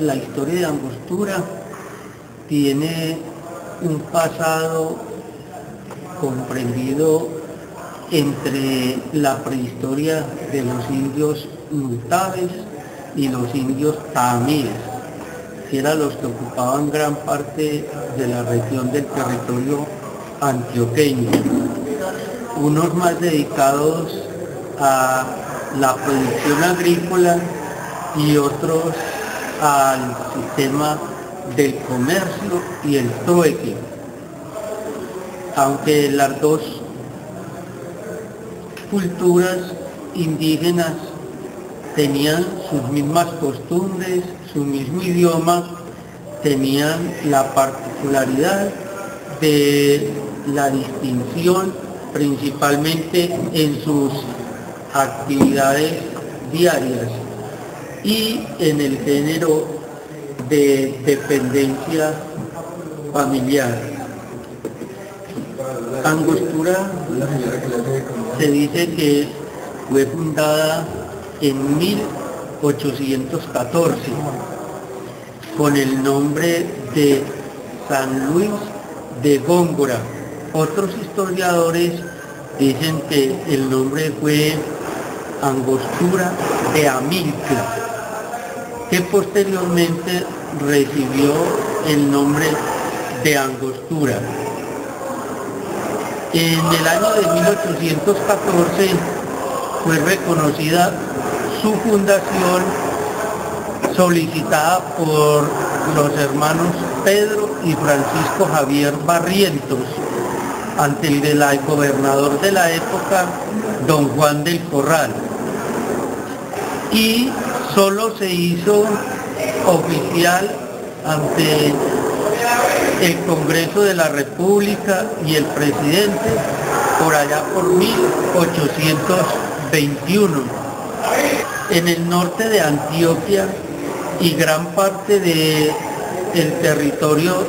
la historia de Angostura tiene un pasado comprendido entre la prehistoria de los indios Nutaves y los indios Tamíes, que eran los que ocupaban gran parte de la región del territorio antioqueño. Unos más dedicados a la producción agrícola y otros al sistema del comercio y el trueque. Aunque las dos culturas indígenas tenían sus mismas costumbres, su mismo idioma, tenían la particularidad de la distinción principalmente en sus actividades diarias y en el género de dependencia familiar. Angostura se dice que fue fundada en 1814 con el nombre de San Luis de Góngora. Otros historiadores dicen que el nombre fue Angostura de Amilcar, que posteriormente recibió el nombre de Angostura. En el año de 1814 fue reconocida su fundación solicitada por los hermanos Pedro y Francisco Javier Barrientos ante el del gobernador de la época, don Juan del Corral. Y solo se hizo oficial ante el Congreso de la República y el presidente por allá por 1821. En el norte de Antioquia y gran parte del territorio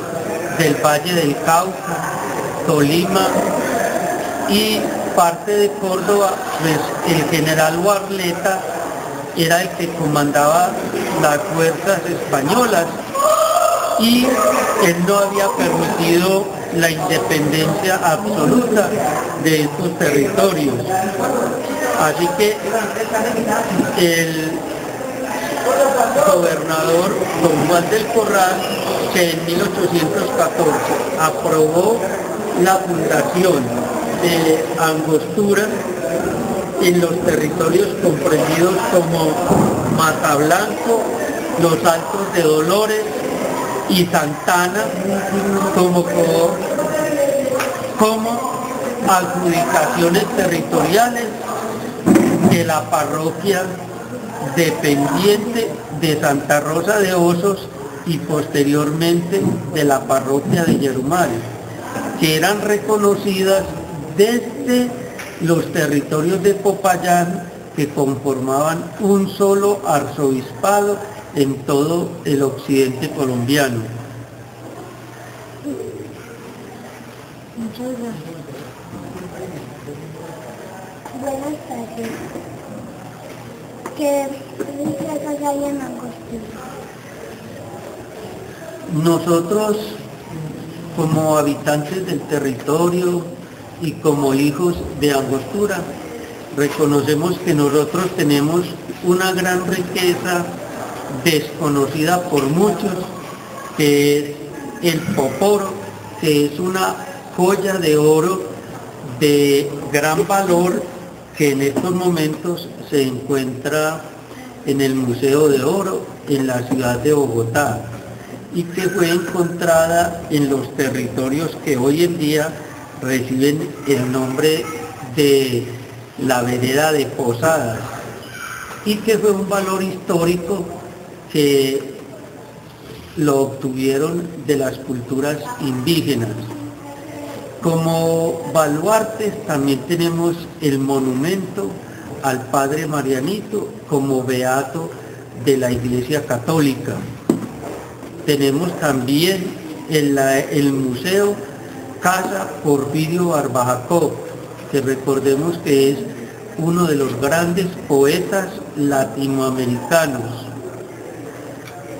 del Valle del Cauca, Tolima y parte de Córdoba, pues el general Warleta era el que comandaba las fuerzas españolas y él no había permitido la independencia absoluta de estos territorios. Así que el gobernador don Juan del Corral, que en 1814 aprobó la fundación de Angostura en los territorios comprendidos como Mata Blanco, los Altos de Dolores y Santana como, como adjudicaciones territoriales de la parroquia dependiente de Santa Rosa de Osos y posteriormente de la parroquia de Yerumari, que eran reconocidas desde los territorios de Popayán que conformaban un solo arzobispado en todo el occidente colombiano. Muchas gracias. Buenas tardes. ¿Qué riquezas hay en Angostura? Nosotros, como habitantes del territorio y como hijos de Angostura, reconocemos que nosotros tenemos una gran riqueza desconocida por muchos, que es el poporo, que es una joya de oro de gran valor que en estos momentos se encuentra en el Museo de Oro en la ciudad de Bogotá y que fue encontrada en los territorios que hoy en día reciben el nombre de la vereda de Posadas y que fue un valor histórico que lo obtuvieron de las culturas indígenas. Como baluartes también tenemos el monumento al Padre Marianito como beato de la Iglesia Católica. Tenemos también el, el Museo Casa Porfirio Barbajacó, que recordemos que es uno de los grandes poetas latinoamericanos.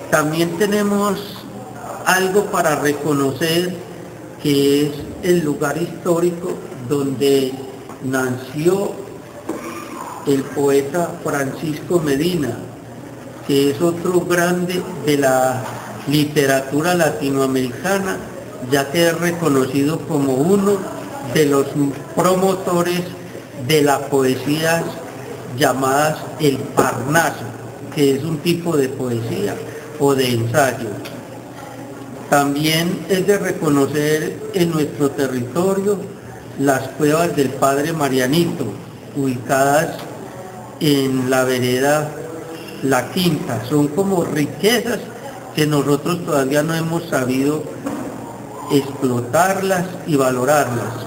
También tenemos algo para reconocer que es el lugar histórico donde nació el poeta Francisco Medina, que es otro grande de la literatura latinoamericana, ya que es reconocido como uno de los promotores de las poesías llamadas el Parnaso, que es un tipo de poesía o de ensayo. También es de reconocer en nuestro territorio las cuevas del Padre Marianito, ubicadas en la vereda La Quinta. Son como riquezas que nosotros todavía no hemos sabido explotarlas y valorarlas.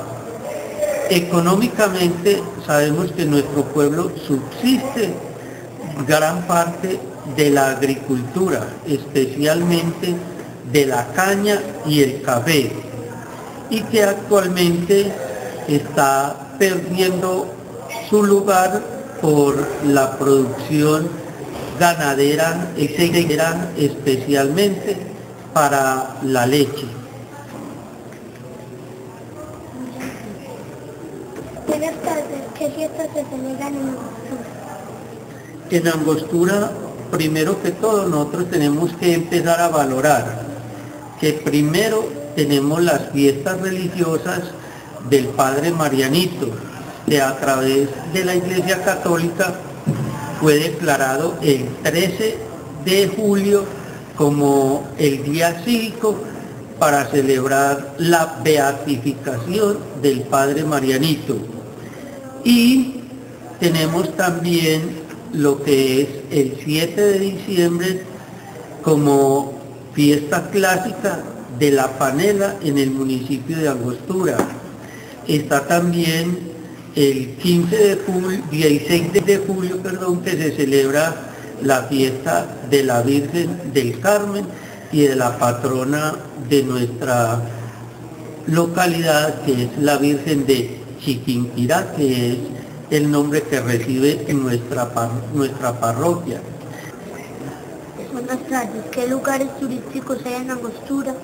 Económicamente sabemos que nuestro pueblo subsiste gran parte de la agricultura, especialmente de la caña y el café, y que actualmente está perdiendo su lugar por la producción ganadera, especialmente para la leche. ¿Qué fiestas se celebran en Angostura? En Angostura, primero que todo, nosotros tenemos que empezar a valorar que primero tenemos las fiestas religiosas del Padre Marianito, que a través de la Iglesia Católica fue declarado el 13 de julio como el día cívico para celebrar la beatificación del Padre Marianito. Y tenemos también lo que es el 7 de diciembre como fiesta clásica de la panela en el municipio de Angostura. Está también el 15 de julio, 16 de julio, perdón, que se celebra la fiesta de la Virgen del Carmen y de la patrona de nuestra localidad, que es la Virgen de Chiquinquirá, que es el nombre que recibe en nuestra, nuestra parroquia. Buenas tardes, ¿qué lugares turísticos hay en Angostura?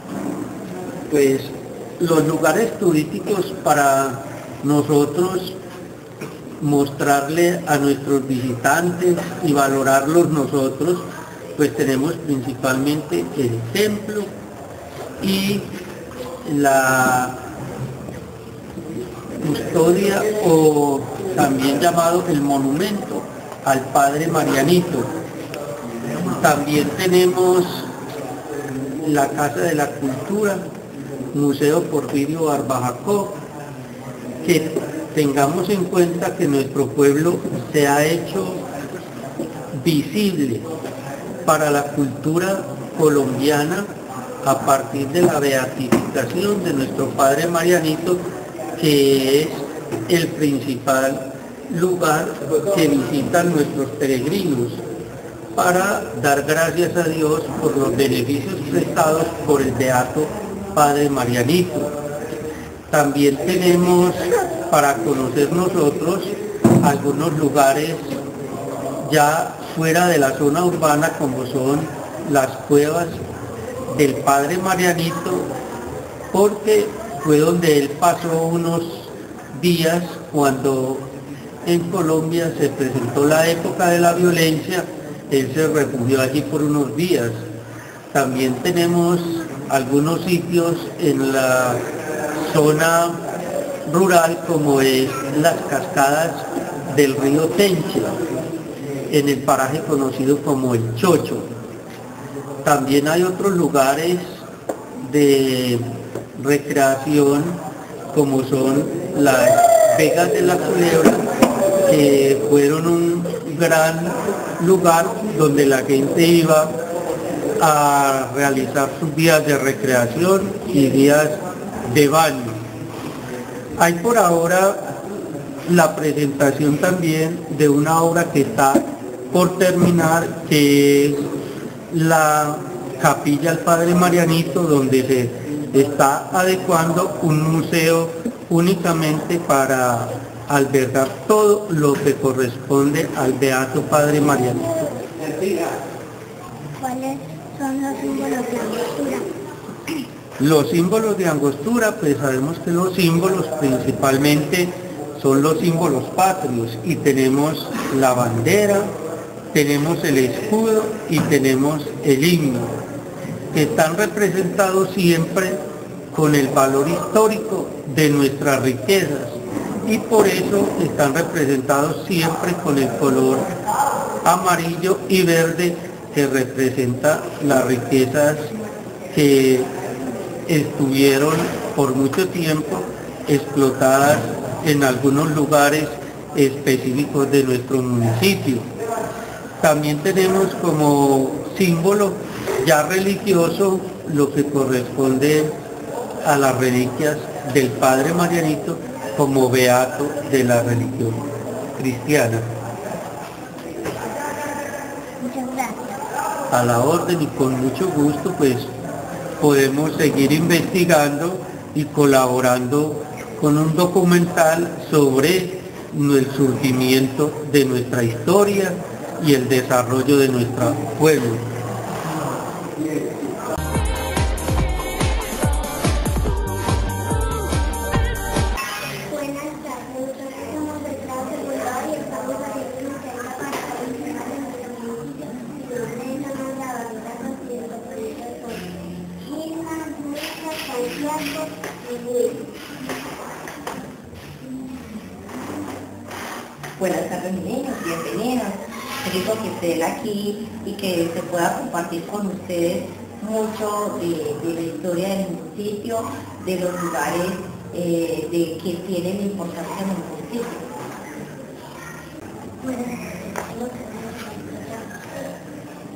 Pues los lugares turísticos para nosotros mostrarle a nuestros visitantes y valorarlos nosotros, pues tenemos principalmente el templo y la custodia o también llamado el monumento al Padre Marianito. También tenemos la Casa de la Cultura, Museo Porfirio Barbajacó, que tengamos en cuenta que nuestro pueblo se ha hecho visible para la cultura colombiana a partir de la beatificación de nuestro Padre Marianito, que es el principal lugar que visitan nuestros peregrinos para dar gracias a Dios por los beneficios prestados por el Beato Padre Marianito. También tenemos para conocer nosotros algunos lugares ya fuera de la zona urbana como son las cuevas del Padre Marianito porque fue donde él pasó unos días cuando en Colombia se presentó la época de la violencia, él se refugió allí por unos días. También tenemos algunos sitios en la zona rural como es las cascadas del río Tenche, en el paraje conocido como el Chocho. También hay otros lugares de recreación como son las Vegas de la Culebra, que fueron un gran lugar donde la gente iba a realizar sus días de recreación y días de baño. Hay por ahora la presentación también de una obra que está por terminar, que es la capilla al Padre Marianito, donde se está adecuando un museo únicamente para albergar todo lo que corresponde al Beato Padre Marianito. ¿Cuáles son los símbolos de angostura? Los símbolos de angostura, pues sabemos que los símbolos principalmente son los símbolos patrios y tenemos la bandera, tenemos el escudo y tenemos el himno, que están representados siempre con el valor histórico de nuestras riquezas y por eso están representados siempre con el color amarillo y verde que representa las riquezas que estuvieron por mucho tiempo explotadas en algunos lugares específicos de nuestro municipio. También tenemos como símbolo ya religioso lo que corresponde a las reliquias del Padre Marianito como beato de la religión cristiana. Muchas gracias. A la orden y con mucho gusto pues podemos seguir investigando y colaborando con un documental sobre el surgimiento de nuestra historia y el desarrollo de nuestro pueblo. Buenas tardes, niños, bienvenidos. Querido que estén aquí y que se pueda compartir con ustedes mucho de, de la historia del municipio, de los lugares eh, de que tienen importancia en el municipio.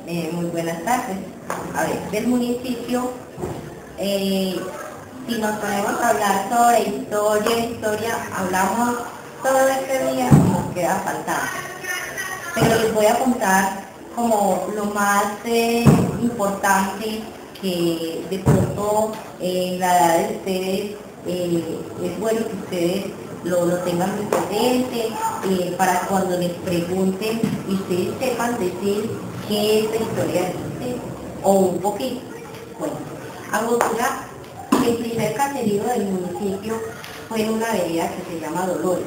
Eh, muy buenas tardes. A ver, del municipio, eh, si nos ponemos a hablar sobre historia, historia, hablamos todo este día queda faltando. Pero les voy a contar como lo más eh, importante que de pronto eh, en la edad de ustedes eh, es bueno que ustedes lo, lo tengan presente para cuando les pregunten y ustedes sepan decir qué es la historia de ustedes o un poquito. Bueno, Angostura, el primer caserío del municipio fue en una vereda que se llama Dolores.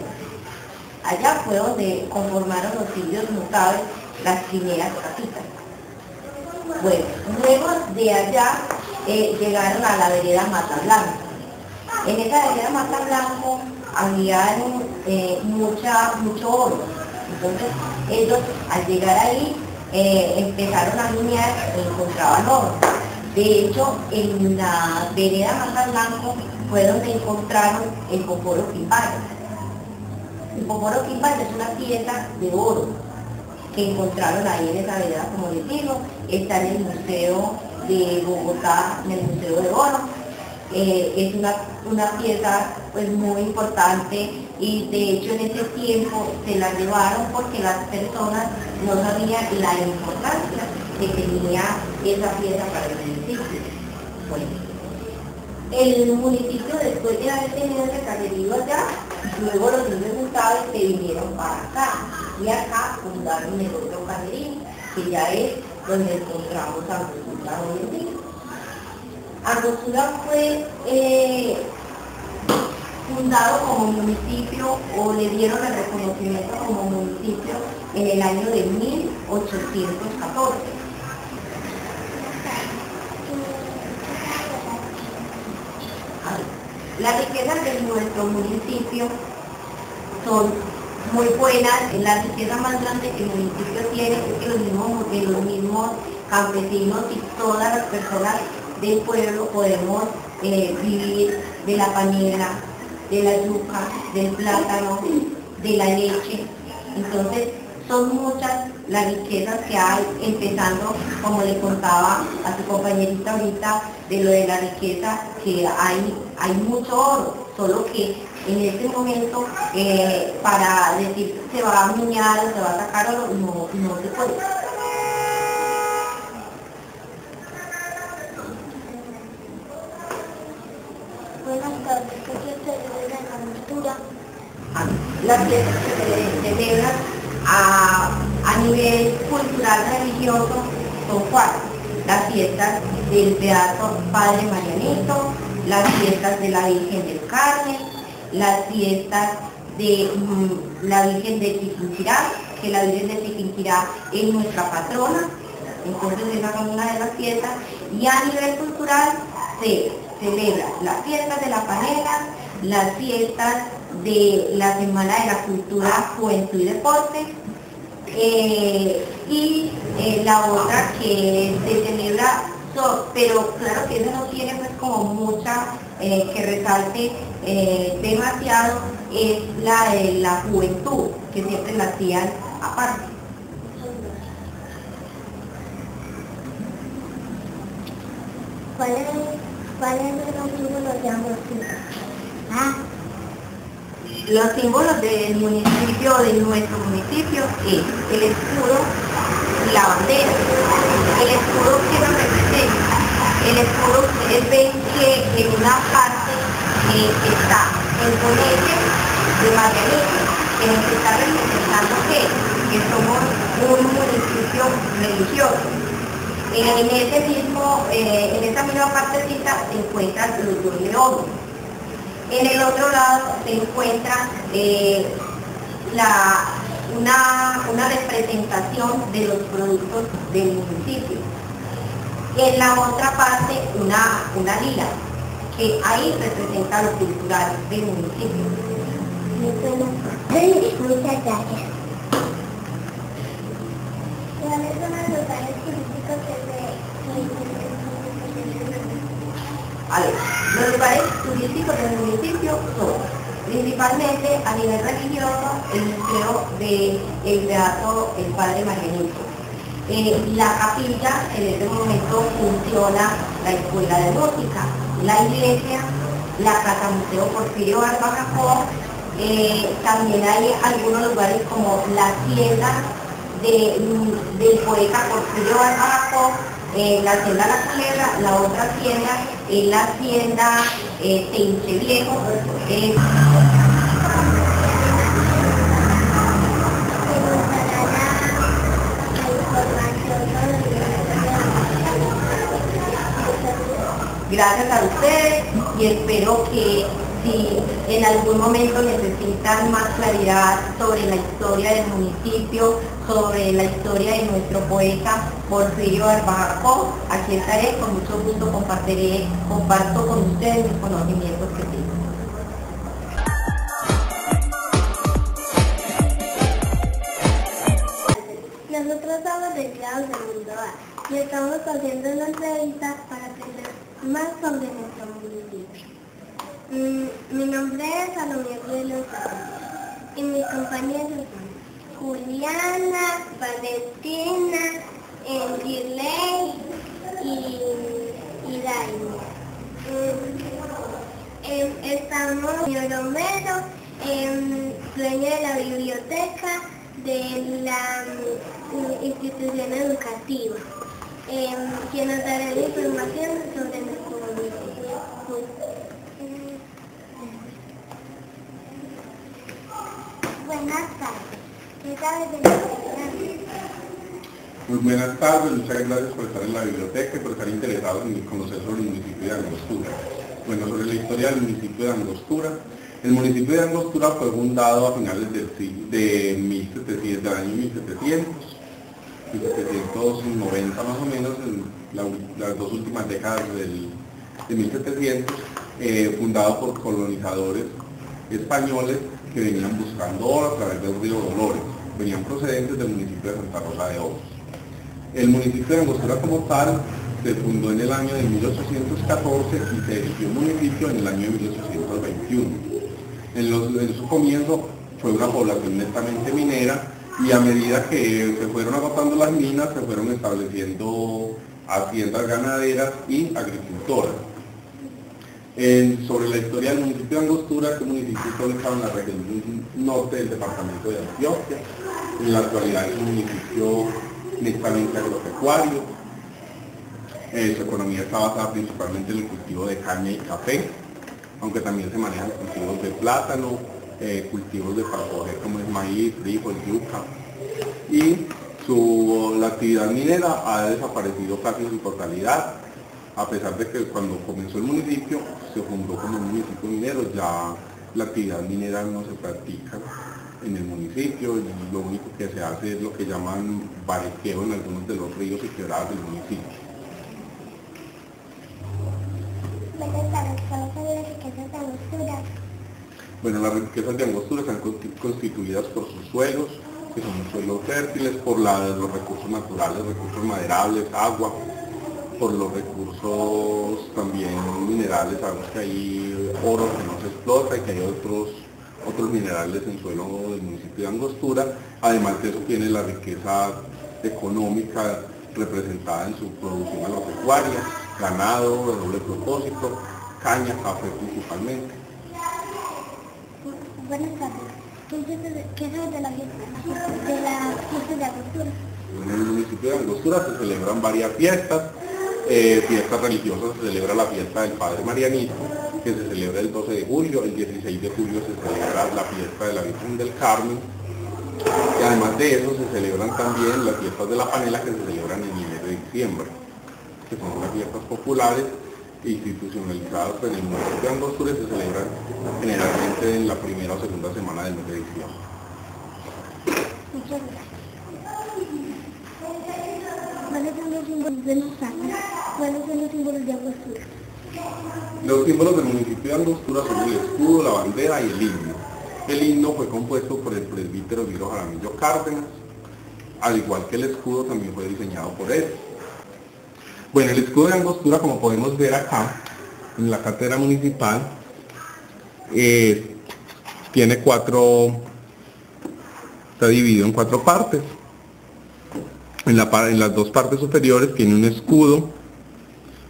Allá fue donde conformaron los indios notables las primeras casitas. Bueno, luego de allá eh, llegaron a la vereda Mata Blanca. En esa vereda Mata Blanco había eh, mucho oro. Entonces ellos al llegar ahí eh, empezaron a minear e encontraban oro. De hecho, en la vereda Mata Blanco fue donde encontraron el Poporo Quimbaya. El Poporo Quimbaya es una pieza de oro que encontraron ahí en esa vereda, como les digo, está en el Museo de Bogotá, en el Museo de Oro. Eh, es una, una pieza pues muy importante y de hecho en ese tiempo se la llevaron porque las personas no sabían la importancia que tenía esa pieza para el municipio. El municipio después de haber tenido ese caserío allá, luego los niños juntados se vinieron para acá y acá fundaron el otro caserío, que ya es donde encontramos a Angostura hoy en día. Angostura fue eh, fundado como municipio o le dieron el reconocimiento como municipio en el año de 1814. A ver, Las riquezas de nuestro municipio son muy buenas. La riqueza más grande que el municipio tiene es que los mismos, que los mismos campesinos y todas las personas del pueblo podemos eh, vivir de la panela, de la yuca, del plátano, de la leche. Entonces, son muchas las riquezas que hay, empezando, como le contaba a su compañerita ahorita, de lo de la riqueza, que hay, hay mucho oro, solo que en este momento, eh, para decir se va a miñar o se va a sacar oro, no, no se puede. Buenas tardes, ¿qué se celebra en la cultura? las fiestas que se celebran a, a nivel cultural religioso son cuatro. Las fiestas del Teatro Padre Marianito, las fiestas de la Virgen del Carmen, las fiestas de mm, la Virgen de Tiquinquirá, que la Virgen de Tiquinquirá es nuestra patrona, entonces es una de las fiestas, y a nivel cultural se celebra las fiestas de la panela, las fiestas de la Semana de la Cultura, Juventud y Deporte, eh, y eh, la otra que se celebra, pero claro que eso no tiene pues como mucha eh, que resalte eh, demasiado, es la de la juventud, que siempre la hacían aparte. ¿Cuáles cuáles son los símbolos de ambos tipos? Ah, Los símbolos del municipio, de nuestro municipio, es el escudo y la bandera. El escudo que representa. El escudo, ustedes ven que en una parte eh, está el colegio de Marianito, que nos está representando que, que somos un municipio religioso. En ese mismo, eh, en esa misma partecita se encuentran los dos leones. En el otro lado se encuentra eh, la- una, una representación de los productos del municipio. En la otra parte una, una lila, que ahí representa lo cultural del municipio. muy. Muchas gracias. ¿Cuáles son los lugares turísticos que se A ver, los lugares turísticos del municipio son principalmente a nivel religioso el museo de el Teatro El Padre Marianito. Eh, la capilla, en este momento funciona la escuela de música, la iglesia, la casa museo Porfirio Barbajacó, eh, también hay algunos lugares como la mm, del poeta Porfirio Barbajacó, eh, la hacienda La Culebra, la otra hacienda es la hacienda eh, Teinche Viejo, Gracias a ustedes y espero que si en algún momento necesitan más claridad sobre la historia del municipio, sobre la historia de nuestro poeta Porfirio Barbajacó, aquí estaré, con mucho gusto compartiré, comparto con ustedes mis conocimientos que tengo. Nosotros somos empleados del Mundo A y estamos haciendo una entrevista para más sobre nuestro municipio. Mi nombre es Salomé Ruelo y mis compañeros son Juliana, Valentina, Giley y, y. Mm, estamos en Romero, dueño de la biblioteca de la mm, institución educativa, em, que nos dará la información sobre. Buenas tardes. Muy buenas tardes, muchas gracias por estar en la biblioteca y por estar interesados en conocer sobre el municipio de Angostura. Bueno, sobre la historia del municipio de Angostura. El municipio de Angostura fue fundado a finales del de 1700, del año 1700, 1790 más o menos, en la- las dos últimas décadas del, de 1700, eh, fundado por colonizadores españoles que venían buscando oro a través del río Dolores, venían procedentes del municipio de Santa Rosa de Osos. El municipio de Angostura como tal se fundó en el año de 1814 y se erigió municipio en el año de 1821. En, en su comienzo fue una población netamente minera y a medida que se fueron agotando las minas se fueron estableciendo haciendas ganaderas y agricultoras. En- sobre la historia del municipio de Angostura, este municipio está ubicado en la región norte del departamento de Antioquia. En la actualidad es un municipio netamente agropecuario. Eh, su economía está basada principalmente en el cultivo de caña y café, aunque también se manejan cultivos de plátano, eh, cultivos de coger como es maíz, frijol, yuca. Y su, la actividad minera ha desaparecido casi en su totalidad, a pesar de que cuando comenzó el municipio se fundó como un municipio minero, ya la actividad minera no se practica en el municipio, y lo único que se hace es lo que llaman barequeo en algunos de los ríos y quebradas del municipio. Bueno, las riquezas de Angostura están consti- constituidas por sus suelos, que son suelos fértiles, por la- los recursos naturales, recursos maderables, agua, por los recursos también minerales, sabemos que hay oro que no se explota y que hay otros, otros minerales en suelo del municipio de Angostura, además de eso tiene la riqueza económica representada en su producción agropecuaria, ganado de doble propósito, caña, café principalmente. Buenas tardes. ¿Qué sabes de la fiesta de la fiesta de Angostura? En el municipio de Angostura se celebran varias fiestas. Eh, fiestas religiosas se celebra la fiesta del Padre Marianito, que se celebra el 12 de julio. El 16 de julio se celebra la fiesta de la Virgen del Carmen. Y además de eso se celebran también las fiestas de la panela que se celebran en el mes de diciembre, que son unas fiestas populares e institucionalizadas en el municipio de Angostura y se celebran generalmente en la primera o segunda semana del mes de diciembre. Muchas gracias. ¿Cuáles son los símbolos de Lusana? ¿Cuáles son los símbolos de Angostura? Los símbolos del municipio de Angostura son el escudo, la bandera y el himno. El himno fue compuesto por el presbítero Viro Jaramillo Cárdenas, al igual que el escudo también fue diseñado por él. Bueno, el escudo de Angostura, como podemos ver acá, en la cátedra municipal, eh, tiene cuatro, está dividido en cuatro partes. En, las dos partes superiores tiene un escudo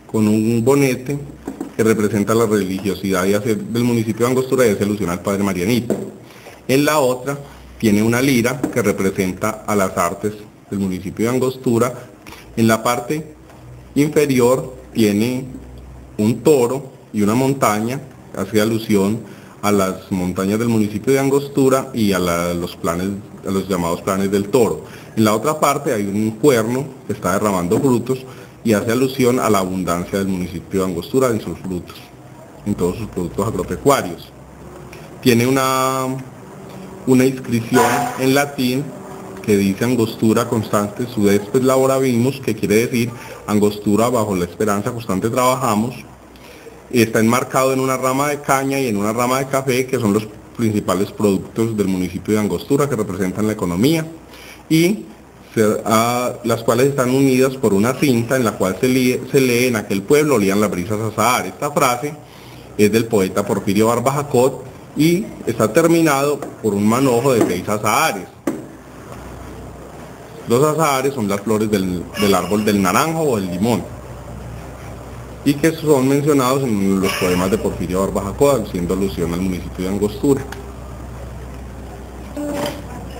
con un bonete que representa la religiosidad y hace- del municipio de Angostura y hace alusión al Padre Marianito. En la otra tiene una lira que representa a las artes del municipio de Angostura. En la parte inferior tiene un toro y una montaña, hace alusión a las montañas del municipio de Angostura y a, los planes, a los llamados planes del toro. En la otra parte hay un cuerno que está derramando frutos y hace alusión a la abundancia del municipio de Angostura en sus frutos, en todos sus productos agropecuarios. Tiene una, una inscripción en latín que dice Angostura constante sudespes laboravimus, que quiere decir Angostura bajo la esperanza constante trabajamos. Está enmarcado en una rama de caña y en una rama de café, que son los principales productos del municipio de Angostura que representan la economía. Y las cuales están unidas por una cinta en la cual se lee, se lee en aquel pueblo olían las brisas a. Esta frase es del poeta Porfirio Barba Jacot y está terminado por un manojo de seis azahares. Los azahares son las flores del, del árbol del naranjo o del limón y que son mencionados en los poemas de Porfirio Barba Jacot haciendo alusión al municipio de Angostura.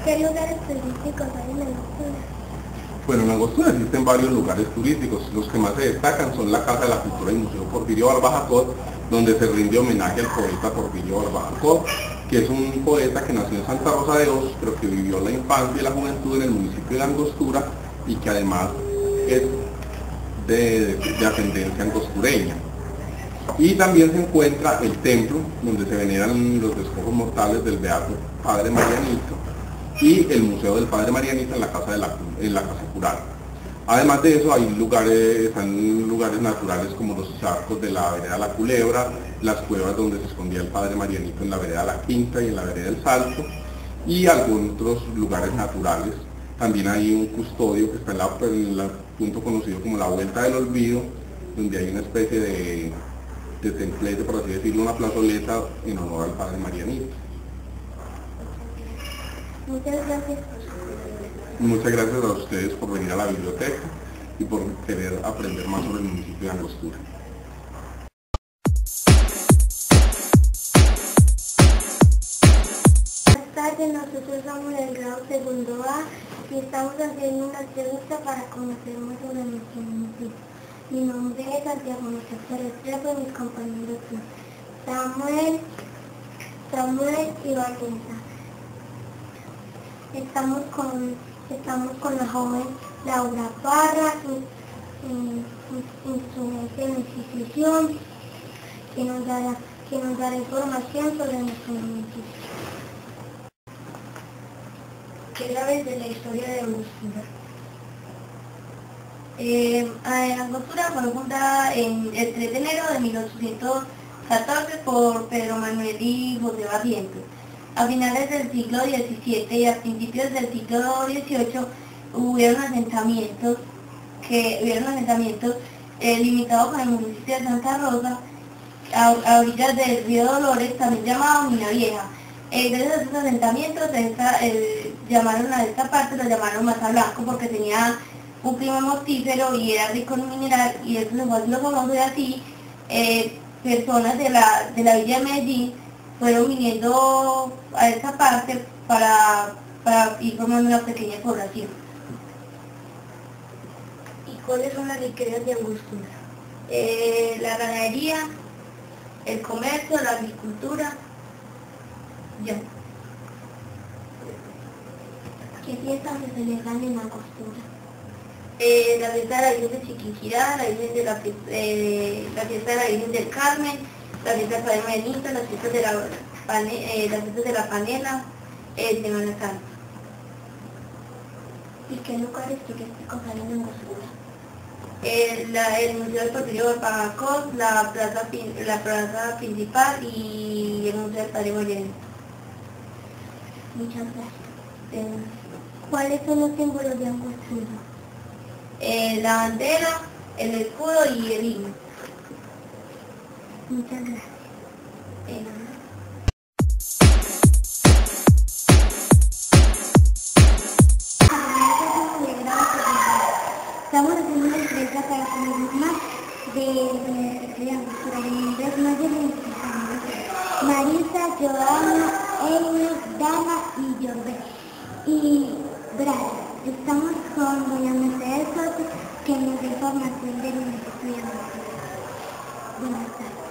¿Qué lugares turísticos hay en Angostura? Bueno, en Angostura existen varios lugares turísticos. Los que más se destacan son la Casa de la Cultura y Museo Porfirio Barba Jacot, donde se rinde homenaje al poeta Porfirio Barba Jacot, que es un poeta que nació en Santa Rosa de Osos, pero que vivió la infancia y la juventud en el municipio de Angostura y que además es de, de ascendencia angostureña. Y también se encuentra el templo, donde se veneran los despojos mortales del Beato Padre Marianito, y el Museo del Padre Marianito en la Casa, de la, en la casa Cural. Además de eso, hay lugares, están lugares naturales como los charcos de la vereda La Culebra, las cuevas donde se escondía el Padre Marianito en la vereda La Quinta y en la vereda El Salto, y algunos otros lugares naturales. También hay un custodio que está en, en el punto conocido como la Vuelta del Olvido, donde hay una especie de, de templete, por así decirlo, una plazoleta en honor al padre Marianito. Muchas gracias. Muchas gracias a ustedes por venir a la biblioteca y por querer aprender más sobre el municipio de Angostura. Buenas tardes, nosotros somos del grado segundo A y estamos haciendo una entrevista para conocer más sobre nuestro municipio. Mi nombre es Santiago José Restrepo y mis compañeros son Samuel, Samuel y Vanessa. Estamos con, estamos con la joven Laura Parra, instrumento de la institución, que nos dará, que nos dará información sobre nuestro municipio. ¿Qué sabes de la historia de Angostura? Eh, Angostura fue fundada en el 3 de enero de 1814 por Pedro Manuel y José Barrientos. A finales del siglo XVII y a principios del siglo XVIII hubieron asentamientos que hubieron asentamientos eh, limitados con el municipio de Santa Rosa a, a orillas del río Dolores, también llamado Mina Vieja. Eh, esos asentamientos esta, eh, llamaron a esta parte, lo llamaron Mata porque tenía un clima mortífero y era rico en mineral y eso lo famoso de así. eh, personas de la, de la Villa de Medellín fueron viniendo a esa parte para, para ir formando una pequeña población. ¿Y cuáles son las riquezas de Angostura? Eh, la ganadería, el comercio, la agricultura, ya. ¿Qué fiestas se celebran en Angostura? Eh, la fiesta de la Virgen de Chiquinquirá, la, Virgen de la, eh, la fiesta de la Virgen del Carmen, la fiesta las fiestas de la, pane- eh, las fiestas de la panela, eh, Semana Santa. ¿Y qué lugares turísticos hay en Angostura? Eh, la- el Museo Deportivo de Pagacos, la plaza, la plaza principal y el Museo del Padre Molleno. Muchas gracias. Eh, ¿Cuáles son los símbolos de Angostura? Eh, la bandera, el escudo y el himno. Muchas gracias. Eh, Estamos haciendo una entrevista para conocer más de, de nuestra de y nuestros amigos Marisa, Joana, Amy, Dana y Jorge. Y Brad, estamos con doña Mercedes Soto, que nos da información de Angostura. Buenas tardes.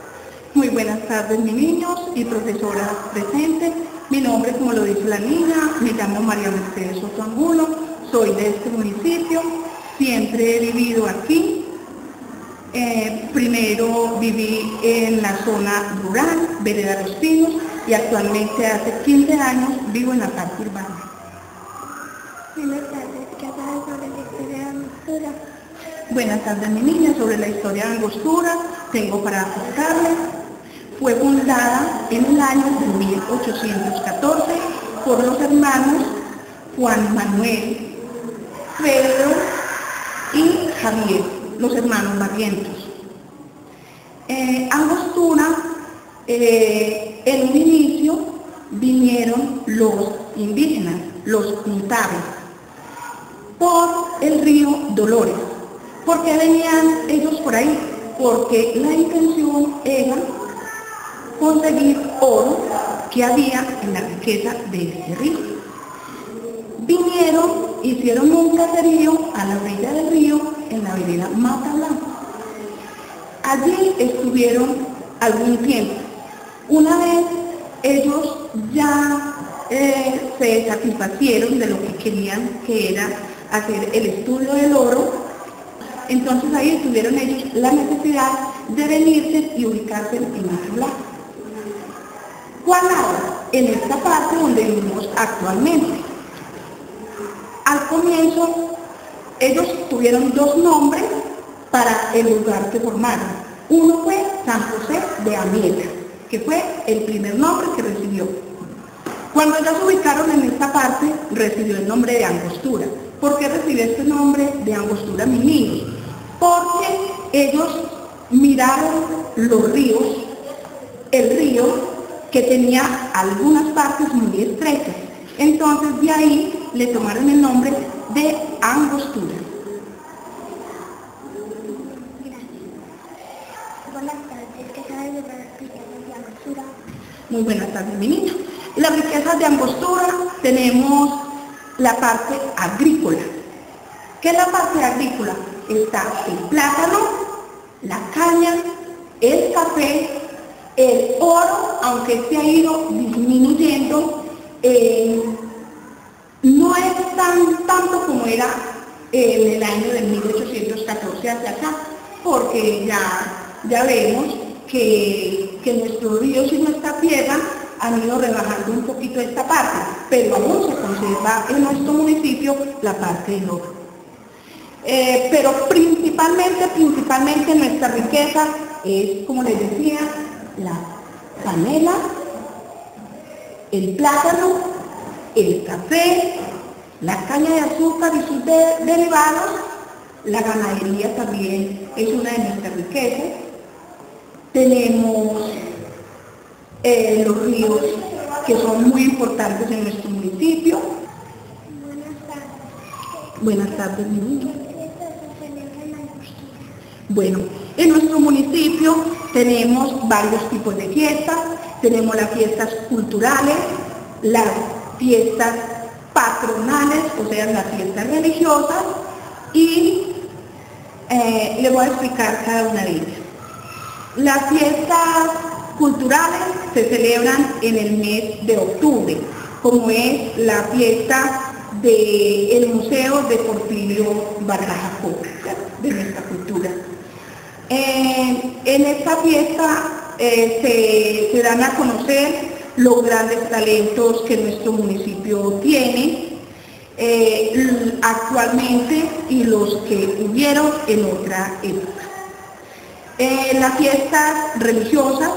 Muy buenas tardes, mis niños y profesoras presentes. Mi nombre, como lo dice la niña, me llamo María Mercedes Soto Angulo, soy de este municipio, siempre he vivido aquí. Eh, primero viví en la zona rural, Vereda Los Pinos, y actualmente hace 15 años vivo en la parte urbana. Buenas tardes, ¿qué sabes sobre la historia de Angostura? Buenas tardes, mi niña. Sobre la historia de Angostura, tengo para contarles. Fue fundada en el año de 1814 por los hermanos Juan Manuel, Pedro y Javier, los hermanos Barrientos. Eh, Angostura, eh, en un inicio vinieron los indígenas, los puntares, por el río Dolores. ¿Por qué venían ellos por ahí? Porque la intención era conseguir oro que había en la riqueza de ese río. Vinieron, hicieron un caserío a la orilla del río en la vereda Mata. Allí estuvieron algún tiempo. Una vez ellos ya eh, se satisfacieron de lo que querían, que era hacer el estudio del oro, entonces ahí tuvieron ellos la necesidad de venirse y ubicarse en otro lado. ¿Cuál lado? En esta parte donde vivimos actualmente. Al comienzo, ellos tuvieron dos nombres para el lugar que formaron. Uno fue San José de Amieta, que fue el primer nombre que recibió. Cuando ya se ubicaron en esta parte, recibió el nombre de Angostura. ¿Por qué recibió este nombre de Angostura, mis niños? Porque ellos miraron los ríos, el río que tenía algunas partes muy estrechas. Entonces de ahí le tomaron el nombre de angostura. Buenas tardes, ¿qué sabes de las riquezas de Angostura? Muy buenas tardes, mi niña. Las riquezas de Angostura tenemos la parte agrícola. ¿Qué es la parte agrícola? Está el plátano, la caña, el café, el oro, aunque se ha ido disminuyendo, eh, no es tan tanto como era en el año de 1814 hacia acá, porque ya, ya vemos que, que nuestros ríos y nuestra tierra han ido rebajando un poquito esta parte, pero aún se conserva en nuestro municipio la parte del oro. Eh, pero principalmente, principalmente nuestra riqueza es, como les decía, la panela, el plátano, el café, la caña de azúcar y sus de- derivados, la ganadería también es una de nuestras riquezas. Tenemos eh, los ríos que son muy importantes en nuestro municipio. Buenas tardes. Buenas tardes, mi niño. Bueno, en nuestro municipio tenemos varios tipos de fiestas. Tenemos las fiestas culturales, las fiestas patronales, o sea, las fiestas religiosas, y eh, le voy a explicar cada una de ellas. Las fiestas culturales se celebran en el mes de octubre, como es la fiesta del Museo de Porfirio Barrajacó, de nuestra cultura. Eh, en esta fiesta eh, se, dan a conocer los grandes talentos que nuestro municipio tiene eh, actualmente y los que hubieron en otra época. Las fiestas religiosas,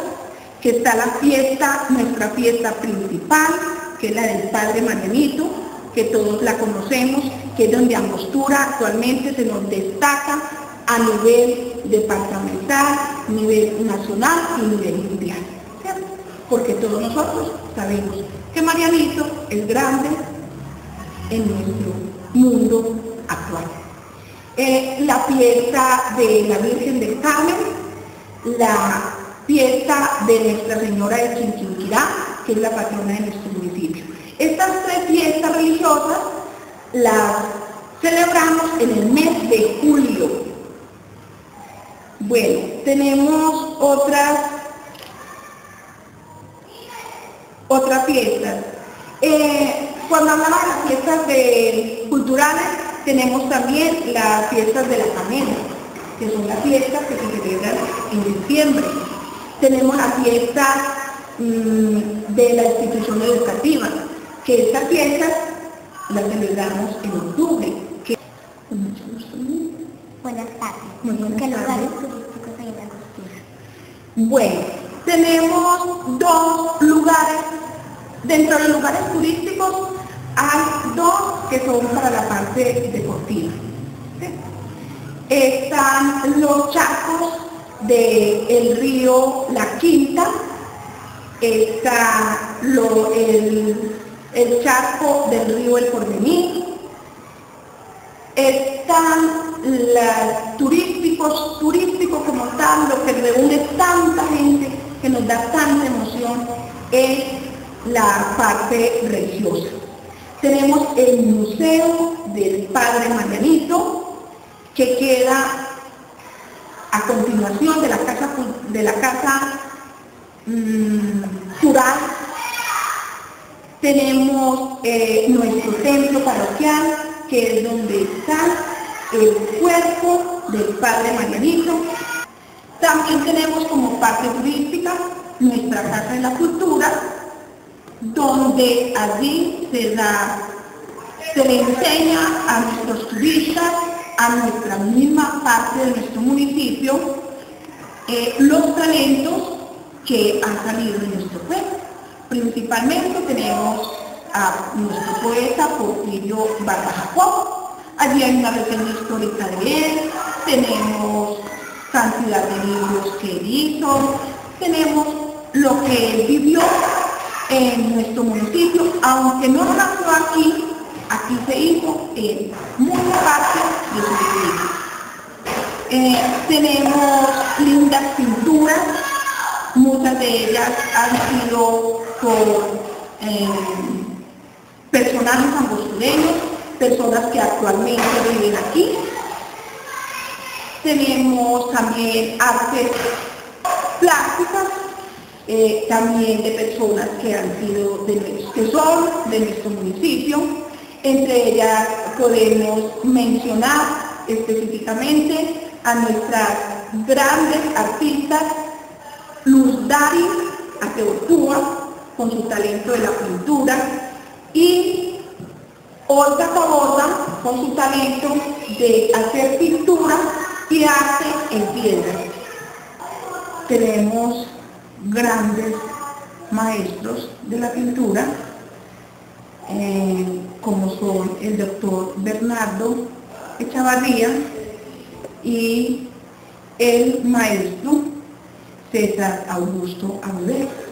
que está la fiesta, nuestra fiesta principal, que es la del Padre Marianito, que todos la conocemos, que es donde Angostura actualmente se nos destaca a nivel departamental, nivel nacional y nivel mundial. Porque todos nosotros sabemos que Marianito es grande en nuestro mundo actual. Eh, la fiesta de la Virgen del Carmen, la fiesta de Nuestra Señora de Chinquinquirá, que es la patrona de nuestro municipio. Estas tres fiestas religiosas las celebramos en el mes de julio. Bueno, tenemos otras fiestas. Eh, cuando hablamos de las fiestas culturales, tenemos también las fiestas de la canela, que son las fiestas que se celebran en diciembre. Tenemos las fiestas mm, de la institución educativa, que estas fiestas las celebramos en octubre. que- con mucho gusto. Buenas tardes. Muy buenas ¿Qué lugares turísticos hay en Angostura? Bueno, tenemos dos lugares. Dentro de los lugares turísticos hay dos que son para la parte deportiva. Están los charcos del río La Quinta, está lo- el, el charco del río El Porvenir, están los turísticos, turísticos como tal, lo que reúne tanta gente, que nos da tanta emoción, es la parte religiosa. Tenemos el Museo del Padre Marianito, que queda a continuación de la casa, de la casa mm, rural tenemos eh, nuestro templo parroquial, que es donde está el cuerpo del Padre Marianito. También tenemos como parte turística nuestra Casa de la Cultura, donde allí se da, se le enseña a nuestros turistas, a nuestra misma parte de nuestro municipio, eh, los talentos que han salido de nuestro pueblo. Principalmente tenemos a nuestro poeta Porfirio Barba Jacob, allí hay una reseña histórica de él, tenemos cantidad de libros que él hizo, tenemos lo que él vivió en nuestro municipio, aunque no nació aquí, aquí se hizo en mucha parte de su vida. Eh, tenemos lindas pinturas, muchas de ellas han sido por eh, personajes angostureños, personas que actualmente viven aquí. Tenemos también artes plásticas, eh, también de personas que han sido de, que son de nuestro municipio. Entre ellas podemos mencionar específicamente a nuestras grandes artistas, Luz Dari Ateortúa, con su talento de la pintura, y Olga Cabota, con su talento de hacer pintura y arte en piedra. Tenemos grandes maestros de la pintura, eh, como son el doctor Bernardo Echavarría, y el maestro César Augusto Agudelo.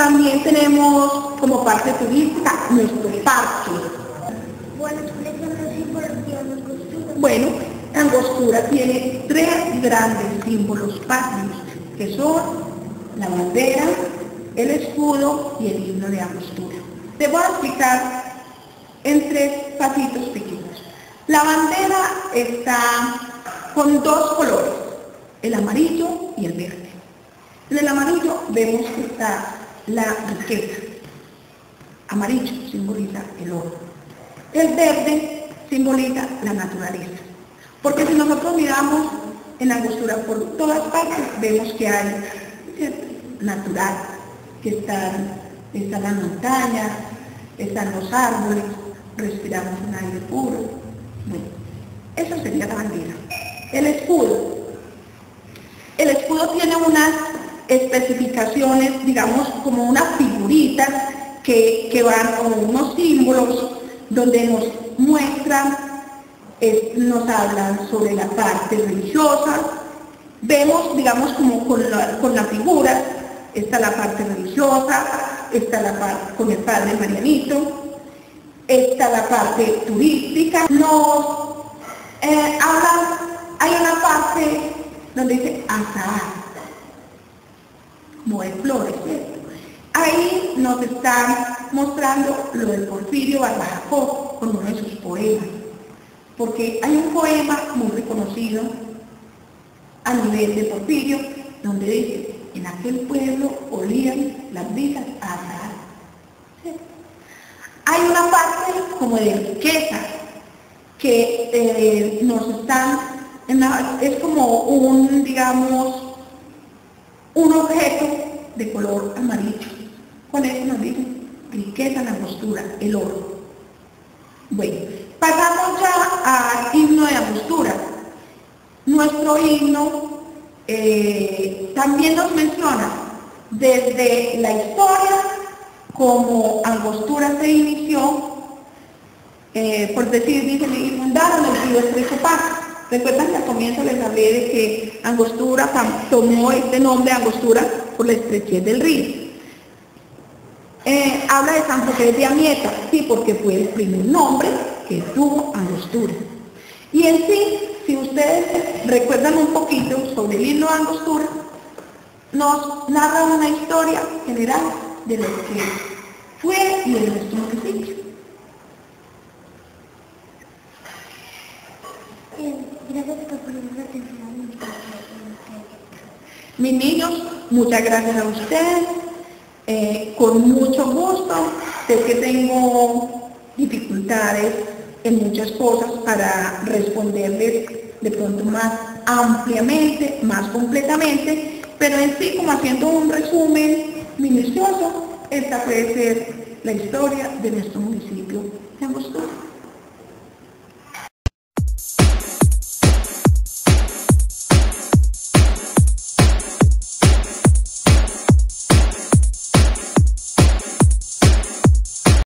También tenemos como parte turística nuestro parque. Bueno, Angostura tiene tres grandes símbolos patrios, que son la bandera, el escudo y el himno de Angostura. Te voy a explicar en tres pasitos pequeños. La bandera está con dos colores, el amarillo y el verde. En el amarillo vemos que está la riqueza. Amarillo simboliza el oro. El verde simboliza la naturaleza. Porque si nosotros miramos en la costura por todas partes, vemos que hay natural, que están, están las montañas, están los árboles, respiramos un aire puro, bueno, eso sería la bandera. El escudo. El escudo tiene unas especificaciones, digamos, como unas figuritas que, van como unos símbolos donde nos muestran, nos hablan sobre la parte religiosa. Vemos, digamos, como con la, con la figura, está la parte religiosa, está la parte con el padre Marianito, está la parte turística, nos eh, hay una parte donde dice azahar, como de flores, Ahí nos están mostrando lo del Porfirio Barbajó con uno de sus poemas, porque hay un poema muy reconocido a nivel de Porfirio, donde dice, en aquel pueblo olían las vidas a azahar. Hay una parte como de riqueza que eh, nos están, es como un, digamos, un objeto de color amarillo. Con eso nos dicen riqueza en la postura, el oro. Bueno, pasamos ya al himno de la postura. Nuestro himno eh, también nos menciona desde la historia como Angostura se inició, eh, por decir, dice, inundaron el río Estrecho Paz. Recuerdan que al comienzo les hablé de que Angostura tomó este nombre Angostura por la estrechez del río. Eh, habla de San José de Amieta, sí, porque fue el primer nombre que tuvo Angostura. Y en sí, si ustedes recuerdan un poquito sobre el himno Angostura, nos narra una historia general de lo que fue y de nuestro municipio. Mis niños, muchas gracias a ustedes. Eh, con mucho gusto. Sé que tengo dificultades en muchas cosas para responderles de pronto más ampliamente, más completamente, pero en sí, como haciendo un resumen minucioso, esta puede ser la historia de nuestro municipio de Angostura.